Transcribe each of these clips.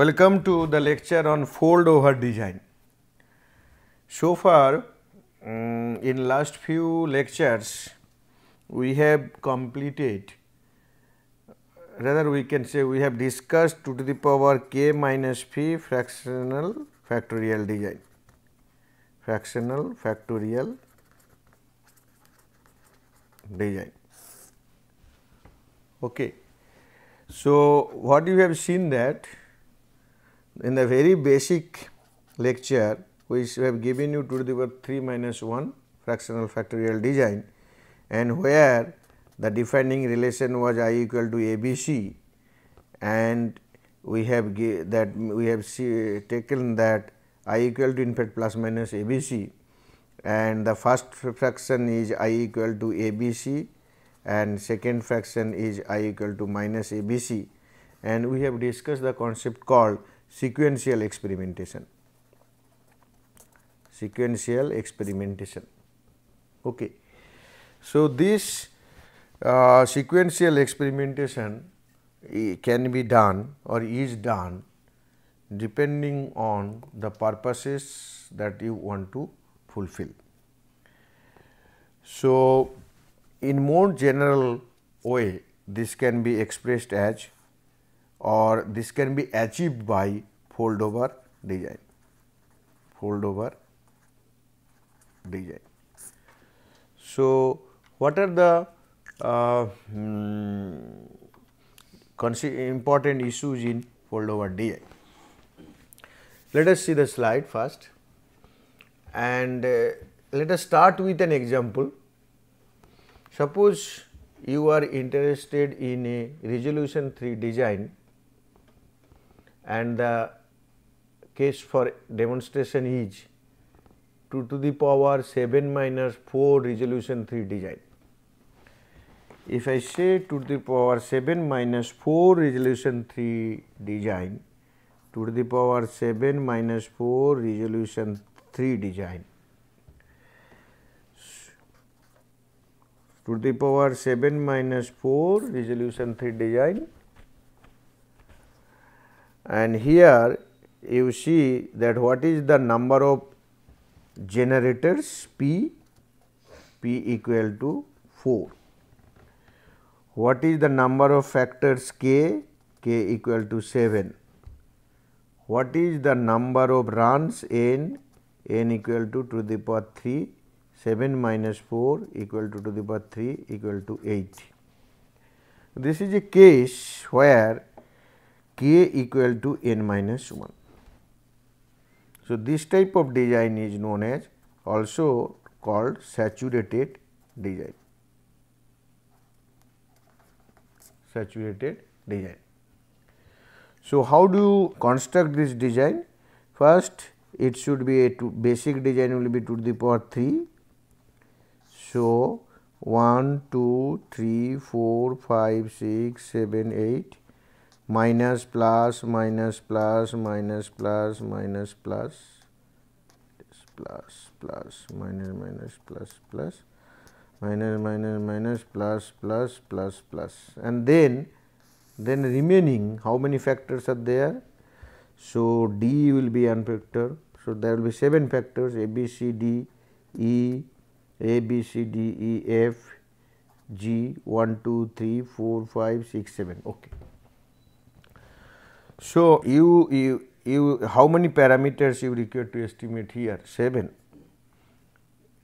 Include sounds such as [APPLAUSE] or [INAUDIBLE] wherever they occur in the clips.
Welcome to the lecture on fold over design. So far um, in last few lectures we have completed rather we can say we have discussed 2 to the power k minus p fractional factorial design fractional factorial design. Okay. So, what you have seen that in the very basic lecture which we have given you 2 to the power 3 minus 1 fractional factorial design and where the defining relation was i equal to ABC and we have that we have see, taken that i equal to in fact plus minus ABC and the first fraction is i equal to ABC and second fraction is i equal to minus ABC and we have discussed the concept called sequential experimentation. Sequential experimentation. Okay. So this uh, sequential experimentation can be done or is done depending on the purposes that you want to fulfill. So in more general way this can be expressed as this can be achieved by fold over design fold over design. So, what are the uh, hmm, important issues in fold over design? Let us see the slide first and uh, let us start with an example. Suppose you are interested in a resolution 3 design and the case for demonstration is 2 to the power 7 minus 4 resolution 3 design. If I say 2 to the power 7 minus 4 resolution 3 design, 2 to the power 7 minus 4 resolution 3 design, 2 to the power 7 minus 4 resolution 3 design and here you see that what is the number of generators P, P equal to 4. What is the number of factors K, K equal to 7. What is the number of runs N, N equal to to the power 3, 7 minus 4 equal to to the power 3 equal to 8. This is a case where k equal to n minus 1. So, this type of design is known as also called saturated design. Saturated design. So, how do you construct this design? First, it should be a two, basic design will be to the power 3. So, 1, 2, 3, 4, 5, 6, 7, 8 minus plus minus plus minus plus minus plus plus plus minus minus plus plus minus minus minus plus plus plus plus. And then then remaining how many factors are there? So d will be one factor. So there will be seven factors a b c d e a b c d e f g 1 2 3 4 5 6 7 okay so, you, you, you how many parameters you require to estimate here? 7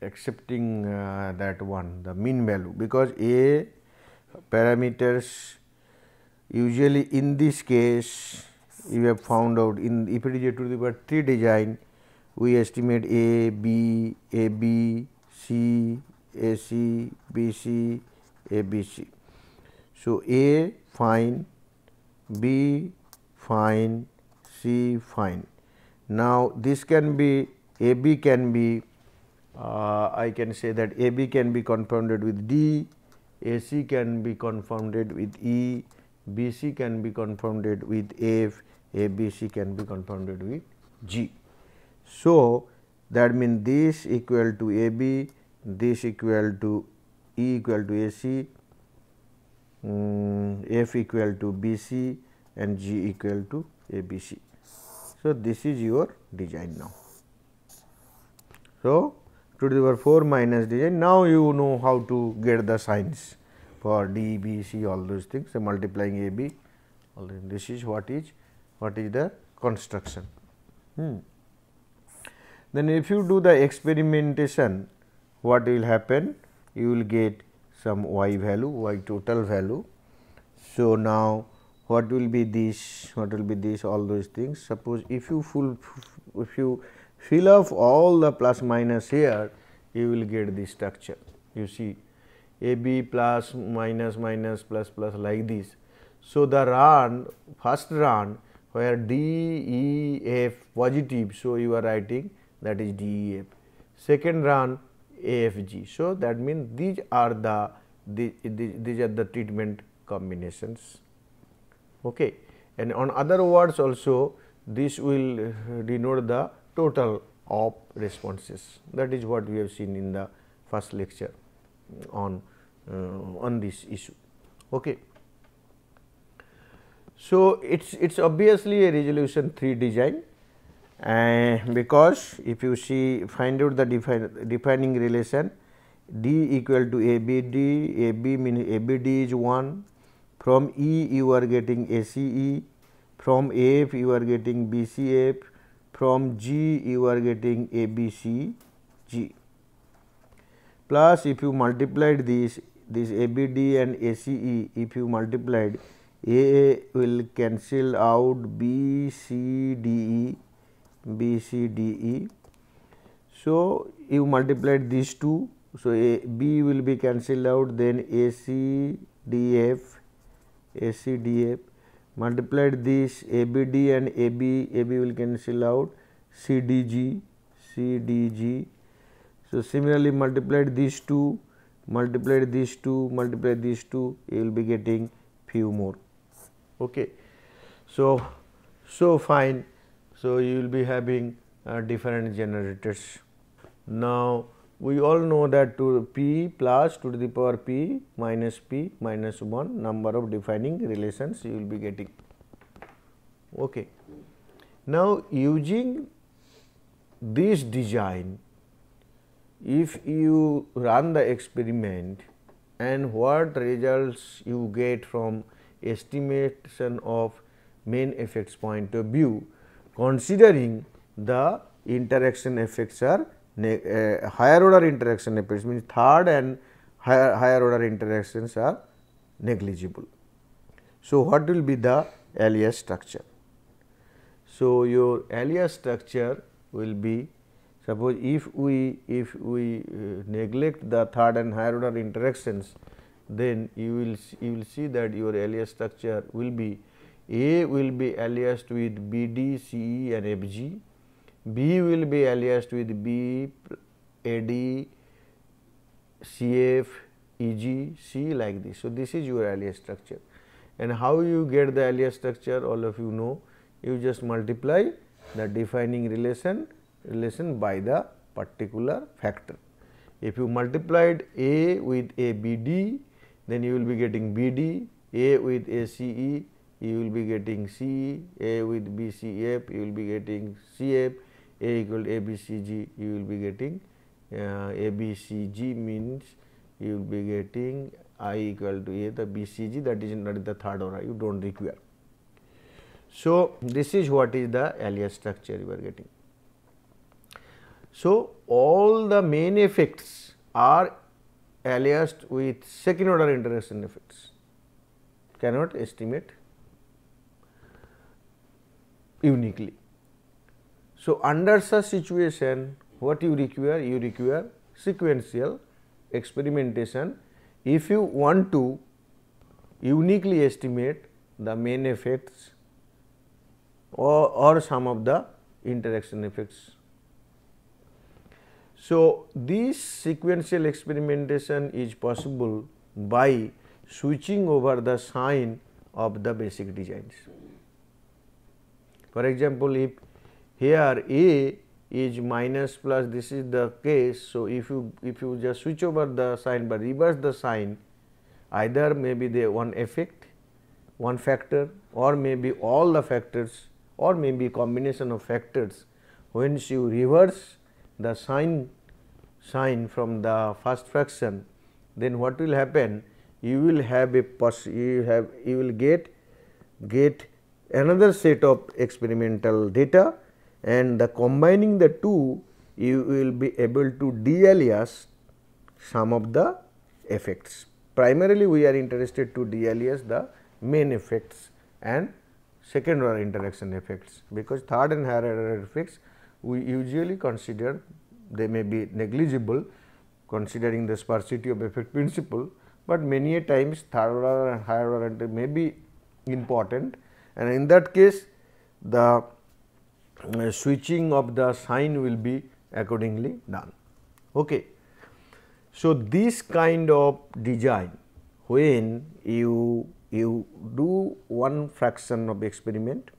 accepting uh, that one the mean value because A parameters usually in this case you have found out in if it is a to the power 3 design we estimate A, B, A, B, C, A, C, B, C, A, B, C. So, A fine, B fine, C fine. Now, this can be A B can be uh, I can say that A B can be confounded with D, A C can be confounded with E, B C can be confounded with F, A B C can be confounded with G. So, that means this equal to A B, this equal to E equal to A C, um, F equal to B C and G equal to A B C. So, this is your design now. So, to the power 4 minus design now you know how to get the signs for D, B, C all those things so multiplying A, B all this is what is what is the construction. Hmm. Then if you do the experimentation what will happen you will get some y value y total value. So, now what will be this what will be this all those things suppose if you full if you fill up all the plus minus here you will get the structure you see a b plus minus minus plus plus like this. So, the run first run where D E F positive. So, you are writing that is D E F second run A F G. So, that means these are the, the, the these are the treatment combinations okay. and on other words also this will denote the total of responses that is what we have seen in the first lecture on uh, on this issue okay. So, it is it is obviously a resolution 3 design and because if you see find out the defining relation D equal to ABD, AB ABD is 1, from E you are getting ACE, from AF you are getting BCF, from G you are getting ABCG. Plus if you multiplied this, this ABD and ACE, if you multiplied A will cancel out B, C, D, E, B, C, D, E. So, you multiplied these two, so A, B will be cancelled out then A, C, D, F, A, C, D, F multiplied this A, B, D and A, B, A, B will cancel out C, D, G, C, D, G. So, similarly multiplied these two, multiplied these two, multiplied these two, you will be getting few more. Okay. So, so fine. So, you will be having uh, different generators. Now, we all know that to p plus to the power p minus p minus 1 number of defining relations you will be getting. Okay. Now, using this design if you run the experiment and what results you get from estimation of main effects point of view considering the interaction effects are uh, higher order interaction effects means third and higher, higher order interactions are negligible. So, what will be the alias structure? So, your alias structure will be Suppose if we if we uh, neglect the third and higher order interactions, then you will you will see that your alias structure will be A will be aliased with B D C E and F G, B will be aliased with B A D C F E G C like this. So, this is your alias structure. And how you get the alias structure all of you know. You just multiply the defining relation relation by the particular factor. If you multiplied A with A B D, then you will be getting B D, A with A C E, you will be getting C, A with B C F, you will be getting C F, A equal to A B C G, you will be getting uh, A B C G means you will be getting I equal to A the B C G that is not the third order you do not require. So, this is what is the alias structure you are getting. So, all the main effects are aliased with second order interaction effects cannot estimate uniquely. So, under such situation what you require? You require sequential experimentation if you want to uniquely estimate the main effects or, or some of the interaction effects. So, this sequential experimentation is possible by switching over the sign of the basic designs. For example, if here A is minus plus this is the case. So, if you if you just switch over the sign but reverse the sign either maybe the one effect one factor or maybe all the factors or maybe combination of factors. Once you reverse the sign sign from the first fraction then what will happen? You will have a you have you will get get another set of experimental data and the combining the two you will be able to de-alias some of the effects. Primarily we are interested to de-alias the main effects and second order interaction effects, because third and higher order effects we usually consider they may be negligible considering the sparsity of effect principle, but many a times third order and higher order may be important and in that case the uh, switching of the sign will be accordingly done. Okay. So, this kind of design when you you do one fraction of experiment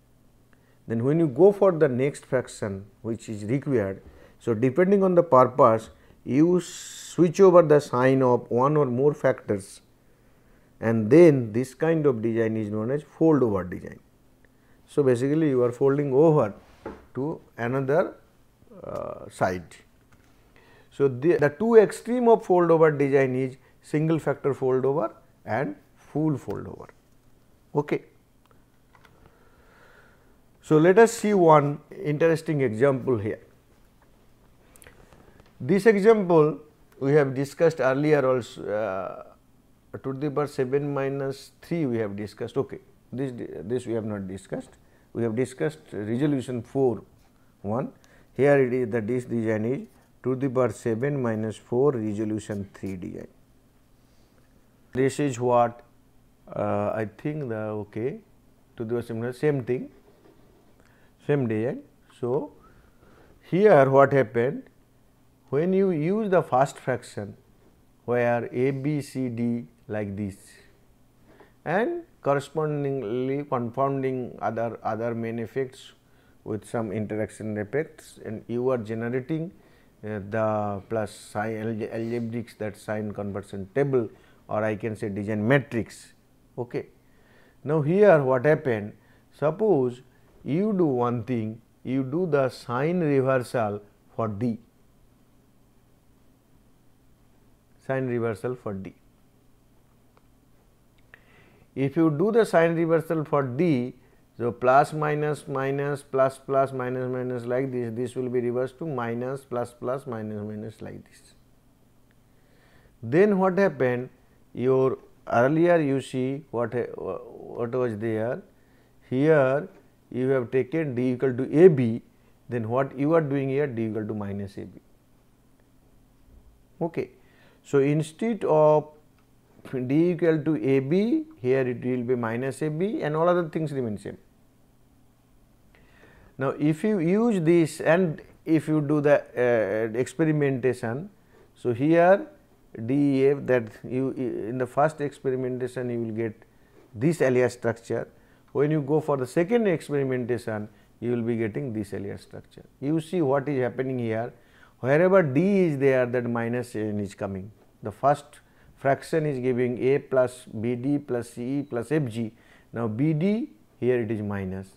then when you go for the next fraction which is required. So, depending on the purpose you switch over the sign of one or more factors and then this kind of design is known as fold over design. So, basically you are folding over to another uh, side. So, the, the two extreme of fold over design is single factor fold over and full fold over. Okay. So, let us see one interesting example here. This example we have discussed earlier also uh, to the power 7 minus 3 we have discussed okay this this we have not discussed we have discussed resolution 4 1 here it is the this design is to the power 7 minus 4 resolution 3 design this is what uh, I think the okay to the similar same thing same design. So, here what happened when you use the first fraction where a b c d like this and correspondingly confounding other other main effects with some interaction effects and you are generating uh, the plus sign algebraics that sign conversion table or I can say design matrix Okay. Now, here what happened suppose you do one thing you do the sign reversal for D sign reversal for D. If you do the sign reversal for D so plus minus minus plus plus minus minus like this this will be reversed to minus plus plus minus minus like this. Then what happened your earlier you see what what was there here you have taken d equal to a b then what you are doing here d equal to minus a b. Okay. So, instead of d equal to a b here it will be minus a b and all other things remain same. Now, if you use this and if you do the uh, experimentation, so here DEF that you in the first experimentation you will get this alias structure. When you go for the second experimentation you will be getting this alias structure. You see what is happening here wherever D is there that minus n is coming. The first fraction is giving A plus BD plus CE plus FG. Now, BD here it is minus.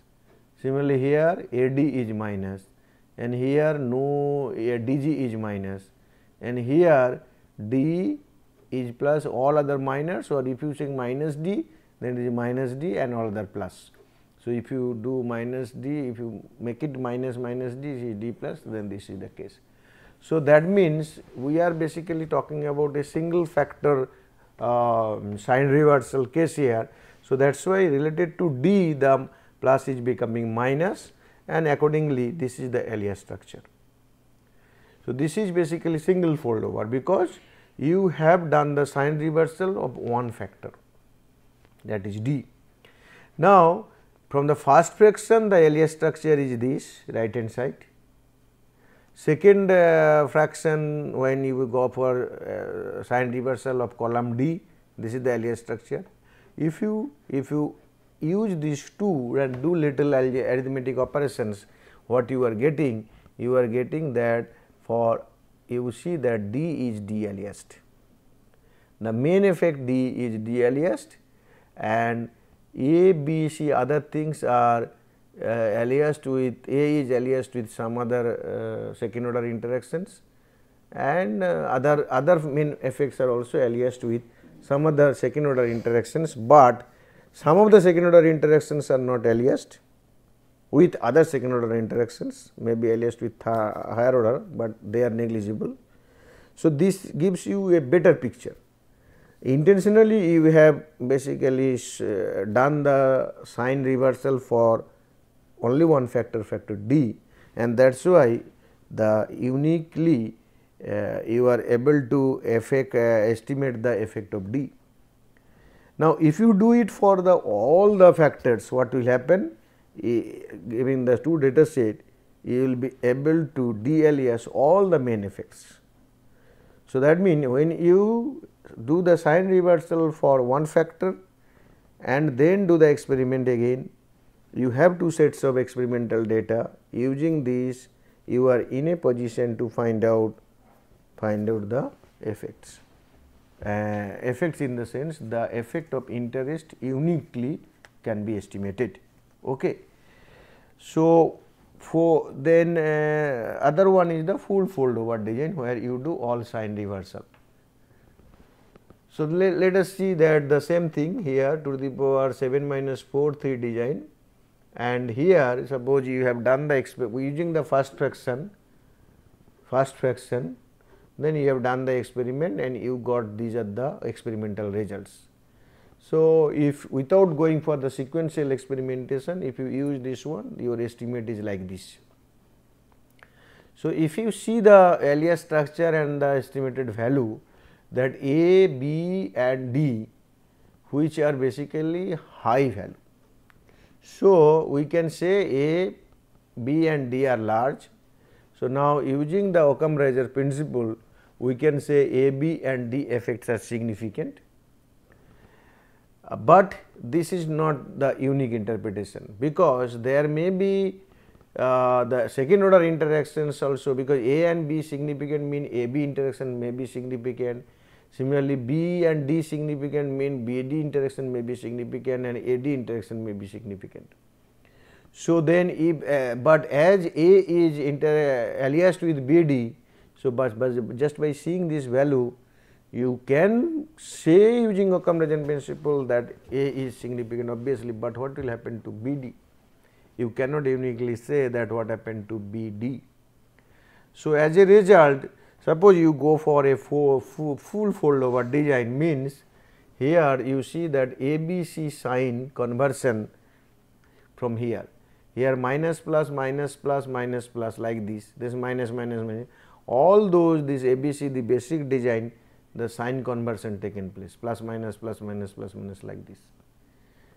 Similarly, here AD is minus and here no DG is minus and here d is plus all other minus or if you say minus d then it is minus d and all other plus. So, if you do minus d if you make it minus minus d is d plus then this is the case. So, that means we are basically talking about a single factor uh, sign reversal case here. So, that is why related to d the plus is becoming minus and accordingly this is the alias structure. So, this is basically single fold over because you have done the sign reversal of one factor that is d. Now, from the first fraction the alias structure is this right hand side. Second uh, fraction when you go for uh, sign reversal of column D this is the alias structure. If you if you use these two and do little arithmetic operations what you are getting you are getting that for you see that D is de aliased. The main effect D is de aliased and A, B, C other things are aliased with A is aliased with some other uh, second order interactions and uh, other other main effects are also aliased with some other second order interactions, but some of the second order interactions are not aliased with other second order interactions may be aliased with higher order, but they are negligible. So, this gives you a better picture. Intentionally you have basically uh, done the sign reversal for only one factor factor d and that is why the uniquely uh, you are able to effect, uh, estimate the effect of d. Now, if you do it for the all the factors what will happen giving the two data set you will be able to de-alias all the main effects. So, that means when you do the sign reversal for one factor and then do the experiment again, you have two sets of experimental data. Using these, you are in a position to find out find out the effects. Uh, effects in the sense the effect of interest uniquely can be estimated. Okay. So, for then uh, other one is the full fold over design where you do all sign reversal. So, let, let us see that the same thing here to the power 7 minus 4 3 design and here suppose you have done the using the first fraction first fraction then you have done the experiment and you got these are the experimental results. So, if without going for the sequential experimentation if you use this one your estimate is like this. So, if you see the alias structure and the estimated value that A, B and D which are basically high value. So, we can say A, B and D are large. So, now using the Occam-Razor principle we can say A, B and D effects are significant, uh, but this is not the unique interpretation because there may be uh, the second order interactions also because A and B significant mean A B interaction may be significant Similarly, B and D significant mean BD interaction may be significant and AD interaction may be significant. So, then if uh, but as A is inter aliased with BD, so but, but just by seeing this value you can say using Occam-Razor principle that A is significant obviously, but what will happen to BD? You cannot uniquely say that what happened to BD. So, as a result Suppose you go for a full, full, full fold over design means here you see that ABC sign conversion from here. Here minus plus minus plus minus plus like this, this minus minus minus all those this ABC the basic design the sign conversion taken place plus minus plus minus plus minus like this.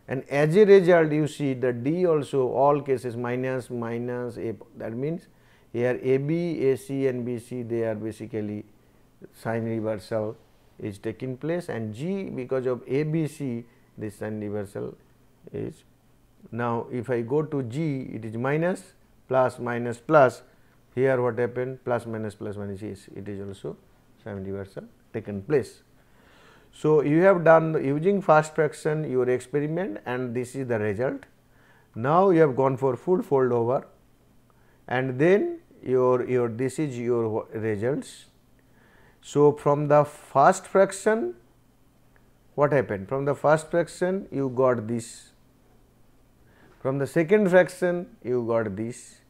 And as a result you see the D also all cases minus minus A that means here AB, AC and BC they are basically sign reversal is taking place and G because of ABC this sign reversal is. Now, if I go to G it is minus plus minus plus here what happened plus minus plus minus is it is also sign reversal taken place. So, you have done using fast fraction your experiment and this is the result. Now, you have gone for full fold over and then your your this is your results. So, from the first fraction what happened from the first fraction you got this from the second fraction you got this.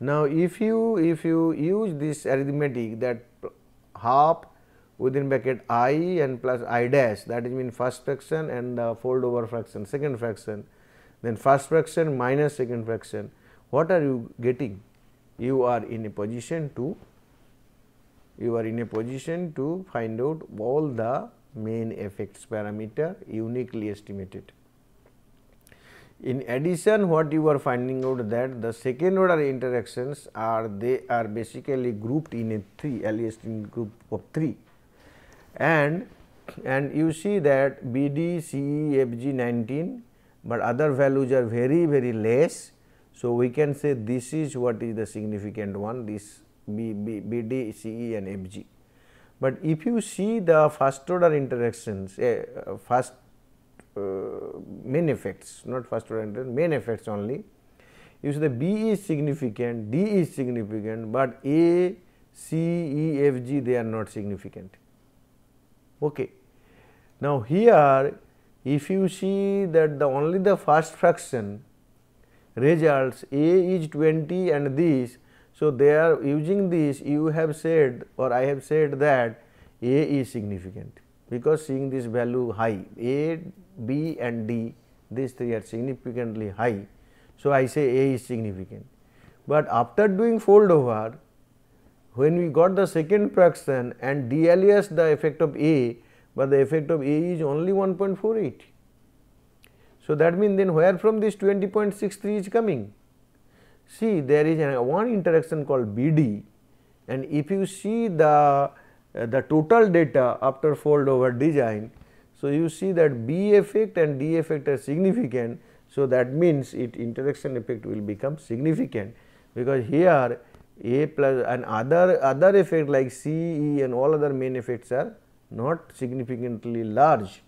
Now, if you if you use this arithmetic that half within bracket i and plus i dash that is mean first fraction and the fold over fraction second fraction then first fraction minus second fraction what are you getting you are in a position to you are in a position to find out all the main effects parameter uniquely estimated. In addition what you are finding out that the second order interactions are they are basically grouped in a 3 earliest in group of 3 and and you see that B D C E F G 19, but other values are very very less. So, we can say this is what is the significant one this B, B, B D C E and F G. But if you see the first order interactions uh, first uh, main effects not first order main effects only you see the B is significant, D is significant, but A, C, E, F, G they are not significant. Okay. Now, here if you see that the only the first fraction results A is 20 and this. So, they are using this you have said or I have said that A is significant because seeing this value high A, B and D these three are significantly high. So, I say A is significant, but after doing fold over when we got the second fraction and de alias the effect of A, but the effect of A is only 1.48. So, that means then where from this 20.63 is coming? See there is a one interaction called BD and if you see the uh, the total data after fold over design. So, you see that B effect and D effect are significant. So, that means it interaction effect will become significant because here a plus and other other effect like C, E and all other main effects are not significantly large.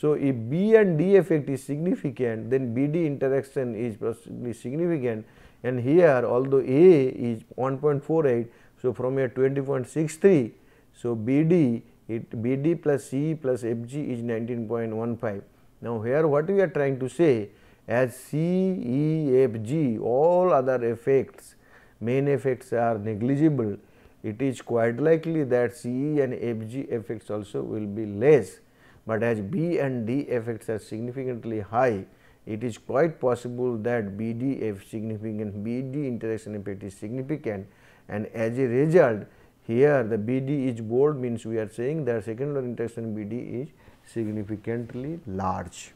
So, if B and D effect is significant then B D interaction is possibly significant and here although A is 1.48. So, from here 20.63. So, B D it B D plus C plus F G is 19.15. Now, here what we are trying to say as C, E, F, G all other effects main effects are negligible, it is quite likely that C E and F G effects also will be less, but as B and D effects are significantly high, it is quite possible that B D significant B D interaction effect is significant and as a result here the B D is bold means we are saying that second order interaction B D is significantly large.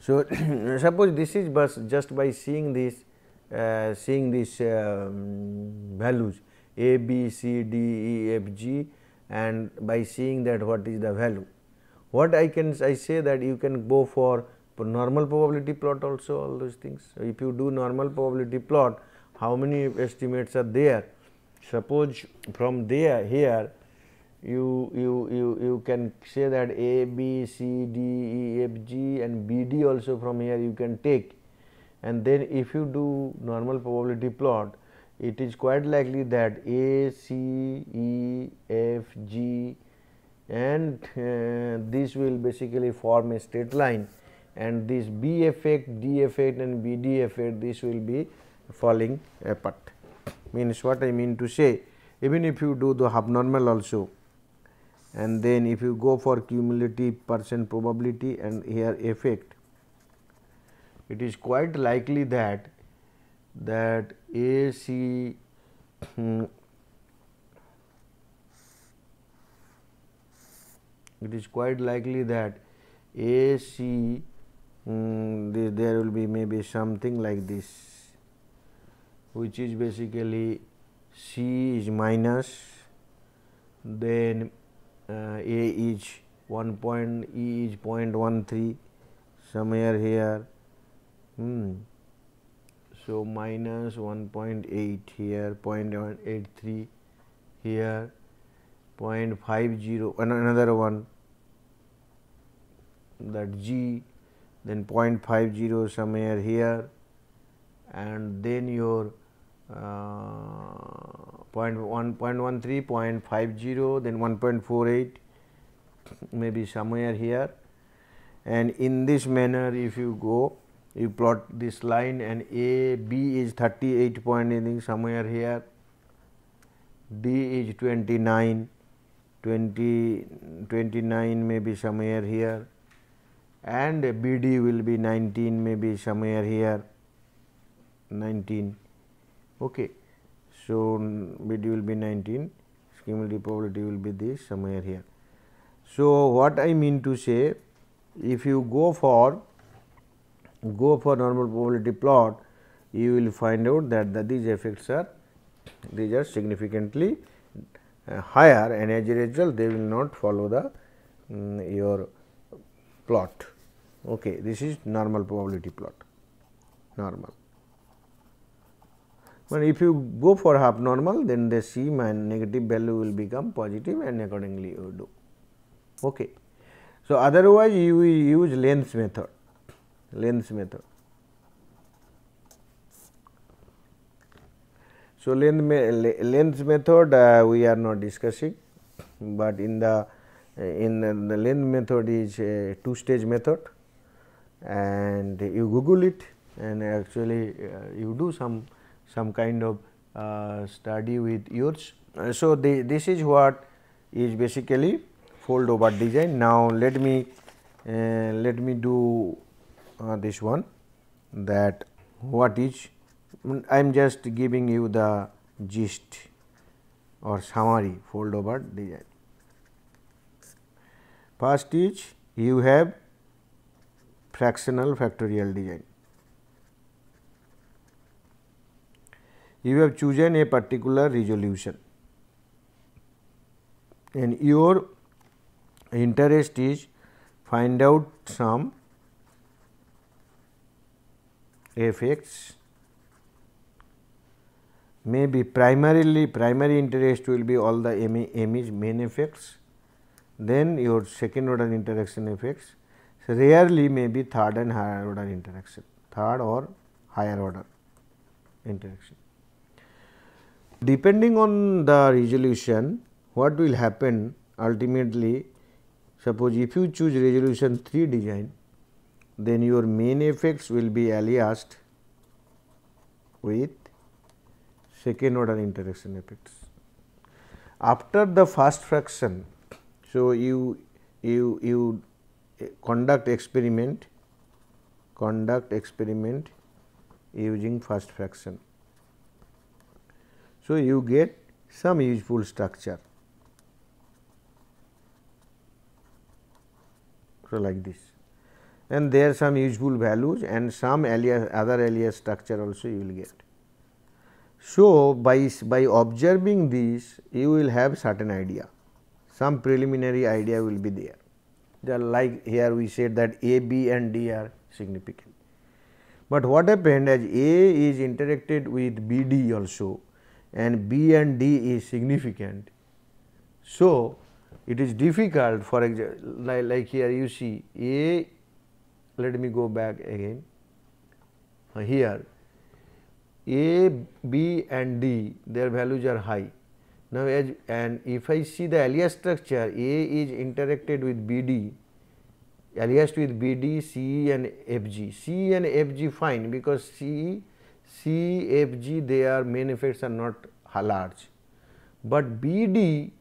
So, [CLEARS THROAT] suppose this is just by seeing this uh, seeing these um, values A, B, C, D, E, F, G and by seeing that what is the value. What I can I say that you can go for normal probability plot also all those things. If you do normal probability plot how many estimates are there. Suppose from there here you, you, you, you can say that A, B, C, D, E, F, G and B, D also from here you can take and then if you do normal probability plot it is quite likely that A, C, E, F, G and uh, this will basically form a straight line and this B effect, D effect and BD effect this will be falling apart. Means what I mean to say even if you do the abnormal also and then if you go for cumulative percent probability and here effect it is quite likely that that A C it is quite likely that A C um, there will be maybe something like this which is basically C is minus then uh, A is 1 point E is 0.13 somewhere here Hmm. So, minus 1.8 here, 0.183 here, 0.50 another one that G then 0.50 somewhere here and then your uh, 0.1, 0.13, 0.50 then 1.48 maybe somewhere here. And in this manner if you go you plot this line and A B is 38 point anything somewhere here, D is 29, 20, 29 maybe somewhere here. And BD will be 19 maybe somewhere here. 19 okay. So BD will be 19 cumulative probability will be this somewhere here. So what I mean to say if you go for go for normal probability plot, you will find out that the, these effects are these are significantly higher and as a result they will not follow the um, your plot. Okay, this is normal probability plot normal. But if you go for half normal then the C negative value will become positive and accordingly you do. Okay. So, otherwise you use Lenth method, Lenth method. So, Lenth method uh, we are not discussing, but in the in the Lenth method is a two stage method and you google it and actually uh, you do some some kind of uh, study with yours. Uh, so, the, this is what is basically fold over design. Now, let me uh, let me do uh, this one that what is Mm, I am just giving you the gist or summary fold over design. First is you have fractional factorial design. You have chosen a particular resolution and your interest is find out some f x maybe primarily primary interest will be all the main effects. Then your second order interaction effects. So rarely may be third and higher order interaction. Third or higher order interaction. Depending on the resolution what will happen ultimately suppose if you choose resolution 3 design then your main effects will be aliased with second order interaction effects. After the first fraction, so you you you conduct experiment conduct experiment using first fraction. So, you get some useful structure. So, like this and there are some useful values and some alias other alias structure also you will get. So, by, by observing this you will have certain idea, some preliminary idea will be there. They like here we said that A, B and D are significant. But what happened as A is interacted with B, D also and B and D is significant. So, it is difficult for example, like, like here you see A, let me go back again here A, B and D their values are high. Now, as and if I see the alias structure A is interacted with B D aliased with B D, C and F G. C and F G fine because C, C, F G their main effects are not large, but B D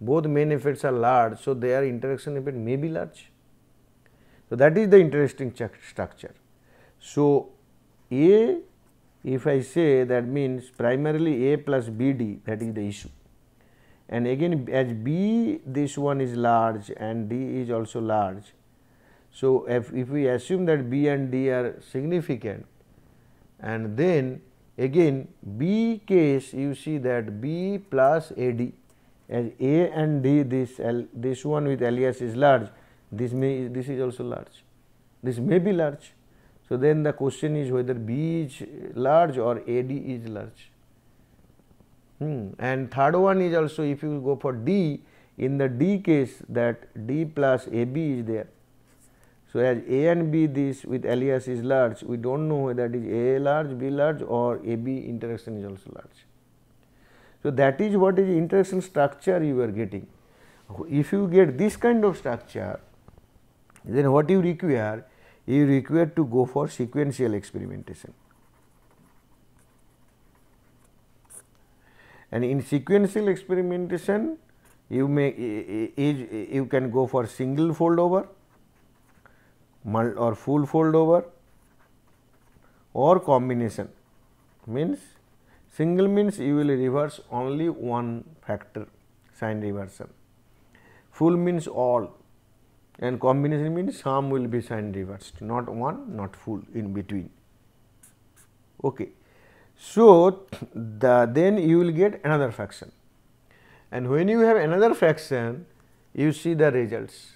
both main effects are large. So, their interaction effect may be large. So, that is the interesting structure. So, A if I say that means primarily A plus B D that is the issue. And again as B this one is large and D is also large. So, if, if we assume that B and D are significant and then again B case you see that B plus A D as A and D this this one with alias is large this may this is also large. This may be large so, then the question is whether B is large or AD is large. Hmm. And third one is also if you go for D, in the D case that D plus AB is there. So, as A and B this with alias is large, we do not know whether it is A large, B large or AB interaction is also large. So, that is what is interaction structure you are getting. If you get this kind of structure, then what you require you require to go for sequential experimentation. And in sequential experimentation, you may you can go for single fold over or full fold over or combination. Means single means you will reverse only one factor sign reversal. Full means all and combination means sum will be sign reversed not one not full in between. Okay. So, [CLEARS THROAT] the then you will get another fraction and when you have another fraction you see the results.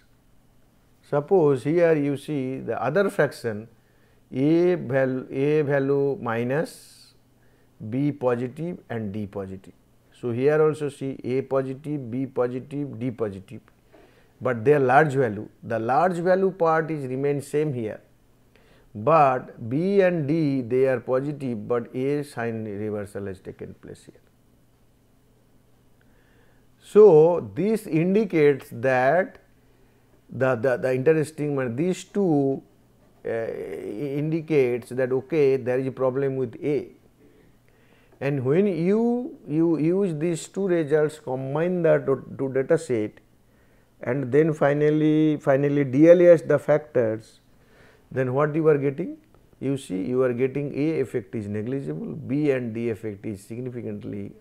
Suppose here you see the other fraction a value a value minus b positive and d positive. So, here also see a positive, b positive, d positive, but their large value. The large value part is remain same here. But B and D they are positive, but A sign reversal has taken place here. So, this indicates that the, the, the interesting one these two uh, indicates that okay there is a problem with A. And when you you use these two results combine the two data set and then finally finally de-alias the factors then what you are getting? You see you are getting A effect is negligible, B and D effect is significantly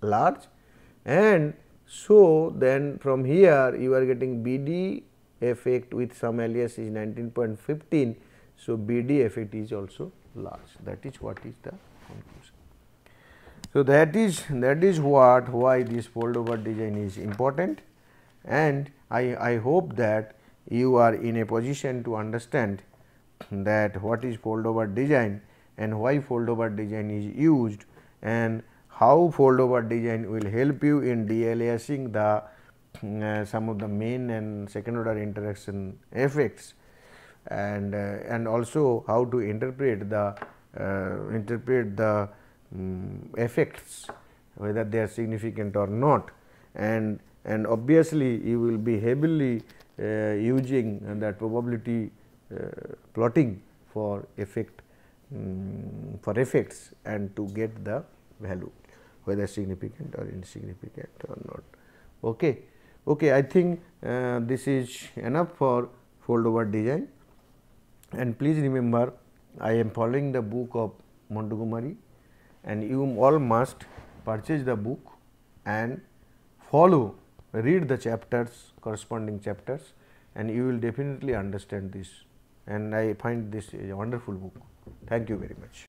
large and so then from here you are getting BD effect with some alias is 19.15. So, BD effect is also large that is what is the conclusion. So, that is that is what why this fold over design is important and I, I hope that you are in a position to understand that what is fold over design and why fold over design is used and how fold over design will help you in de-aliasing the uh, some of the main and second order interaction effects. And uh, and also how to interpret the uh, interpret the um, effects whether they are significant or not. And and obviously you will be heavily uh, using that probability uh, plotting for effect um, for effects and to get the value whether significant or insignificant or not. Okay. Okay, I think uh, this is enough for fold over design and please remember I am following the book of Montgomery and you all must purchase the book and follow read the chapters corresponding chapters and you will definitely understand this and I find this a wonderful book. Thank you very much.